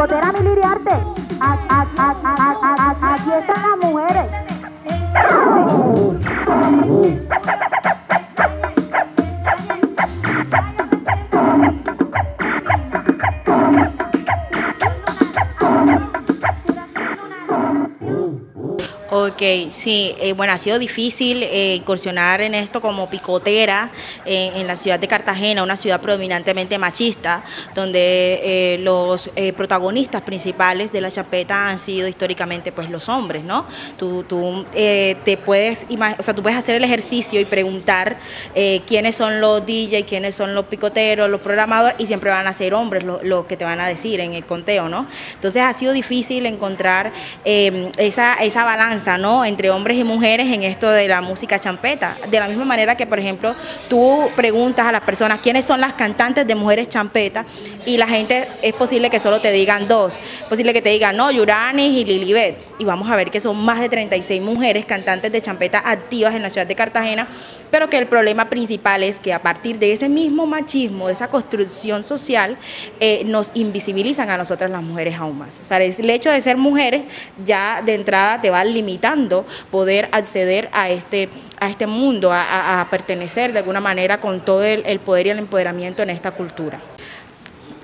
picotera Miliriarte. Aquí Ok, sí, eh, bueno, ha sido difícil eh, incursionar en esto como picotera eh, en la ciudad de Cartagena, una ciudad predominantemente machista, donde los protagonistas principales de la chapeta han sido históricamente pues los hombres, ¿no? Tú, tú te puedes, o sea, tú puedes hacer el ejercicio y preguntar quiénes son los DJ, quiénes son los picoteros, los programadores, y siempre van a ser hombres los que te van a decir en el conteo, ¿no? Entonces ha sido difícil encontrar esa, esa balanza ¿no? entre hombres y mujeres en esto de la música champeta. De la misma manera que, por ejemplo, tú preguntas a las personas quiénes son las cantantes de mujeres champeta y la gente es posible que solo te digan dos. Es posible que te digan, no, Yuranis y Lilibet. Y vamos a ver que son más de 36 mujeres cantantes de champeta activas en la ciudad de Cartagena, pero que el problema principal es que a partir de ese mismo machismo, de esa construcción social, eh, nos invisibilizan a nosotras las mujeres aún más. O sea, el hecho de ser mujeres ya de entrada te va a limitar limitando poder acceder a este, a este mundo, a, pertenecer de alguna manera con todo el poder y el empoderamiento en esta cultura.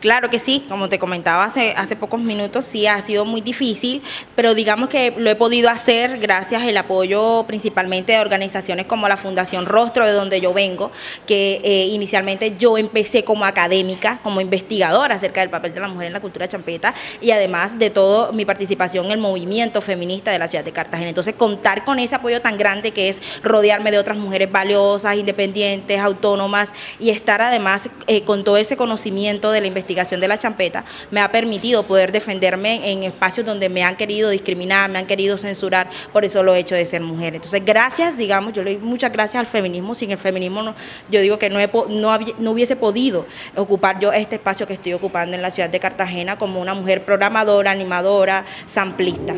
Claro que sí, como te comentaba hace, hace pocos minutos, sí ha sido muy difícil, pero digamos que lo he podido hacer gracias al apoyo principalmente de organizaciones como la Fundación Rostro, de donde yo vengo, que eh, inicialmente yo empecé como académica, como investigadora acerca del papel de la mujer en la cultura champeta y además de todo mi participación en el movimiento feminista de la ciudad de Cartagena. Entonces, contar con ese apoyo tan grande que es rodearme de otras mujeres valiosas, independientes, autónomas y estar además eh, con todo ese conocimiento de la investigación de la champeta me ha permitido poder defenderme en espacios donde me han querido discriminar, me han querido censurar por eso lo he hecho de ser mujer. Entonces, gracias, digamos, yo le doy muchas gracias al feminismo. Sin el feminismo, no, yo digo que no, no, no hubiese podido ocupar yo este espacio que estoy ocupando en la ciudad de Cartagena como una mujer programadora, animadora, samplista.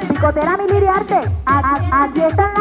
Psicoterapia y arte. Aquí están